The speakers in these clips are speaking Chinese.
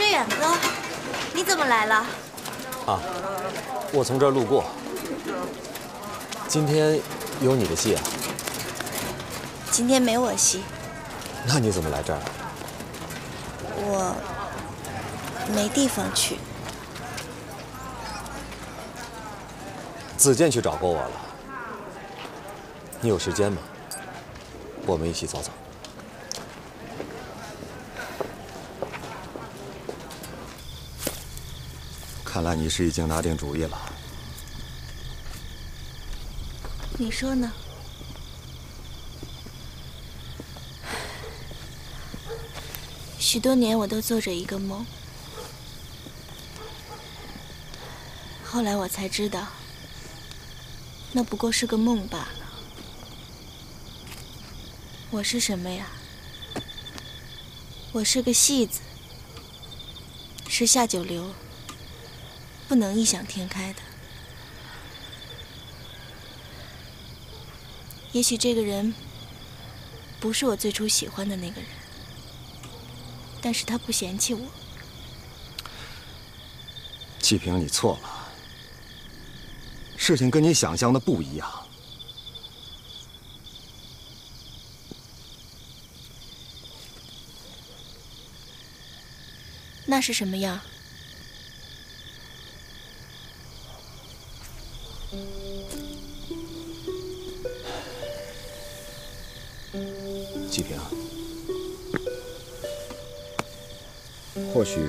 志远哥，你怎么来了？啊，我从这儿路过。今天有你的戏啊？今天没我戏。那你怎么来这儿？我没地方去。子健去找过我了。你有时间吗？我们一起走走。看来你是已经拿定主意了。你说呢？许多年我都做着一个梦，后来我才知道，那不过是个梦罢了。我是什么呀？我是个戏子，是下九流，不能异想天开的。也许这个人不是我最初喜欢的那个人，但是他不嫌弃我。季平，你错了，事情跟你想象的不一样。那是什么样？季平，或许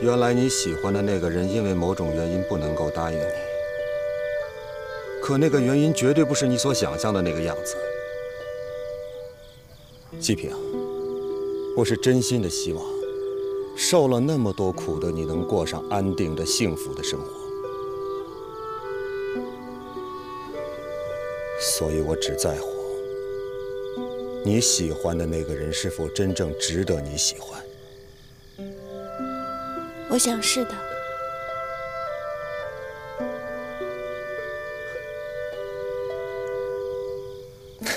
原来你喜欢的那个人因为某种原因不能够答应你，可那个原因绝对不是你所想象的那个样子。季平。我是真心的希望，受了那么多苦的你能过上安定的、幸福的生活。所以我只在乎你喜欢的那个人是否真正值得你喜欢。我想是的。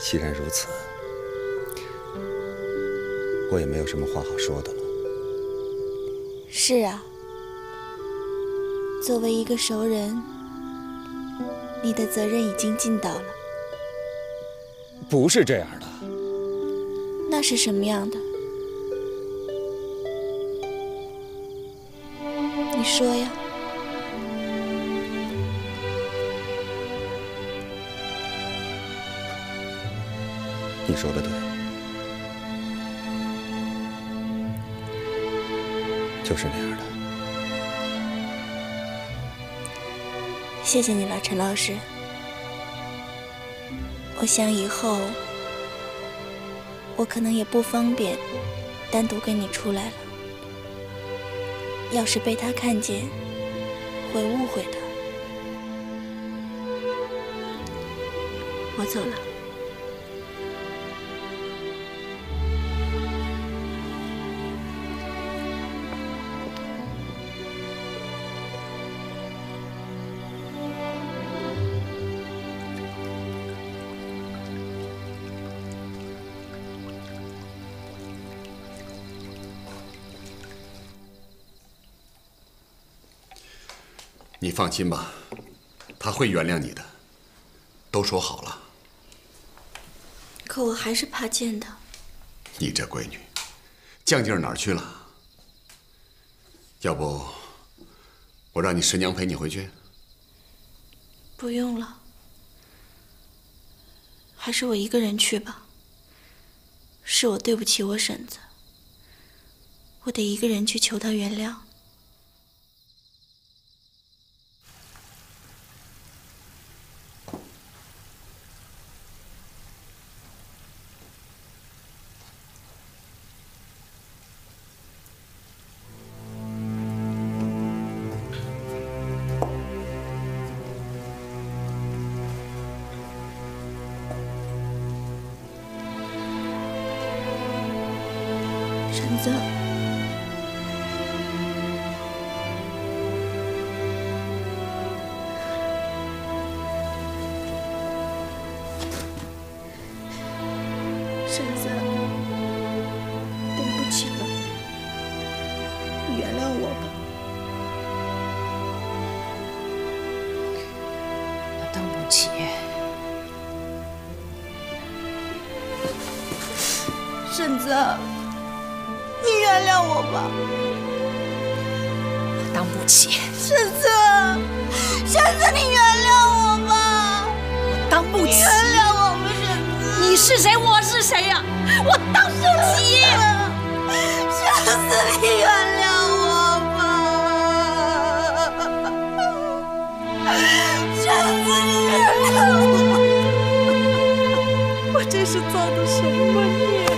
既然如此。我也没有什么话好说的了。是啊，作为一个熟人，你的责任已经尽到了。不是这样的。那是什么样的？你说呀。你说的对。就是那样的。谢谢你了，陈老师。我想以后我可能也不方便单独跟你出来了。要是被他看见，会误会的。我走了。你放心吧，他会原谅你的。都说好了。可我还是怕见他。你这闺女，犟劲儿哪儿去了？要不，我让你师娘陪你回去？不用了，还是我一个人去吧。是我对不起我婶子，我得一个人去求她原谅。婶子，婶子，等不起了，原谅我吧。我等不起，婶子。原谅我吧。我当不起。婶子，婶子，你原谅我吧。我当不起。原谅我吧，婶子。你是谁？我是谁呀？我当不起。婶子，你原谅我吧。婶子，你原谅我。我这是造的什么孽？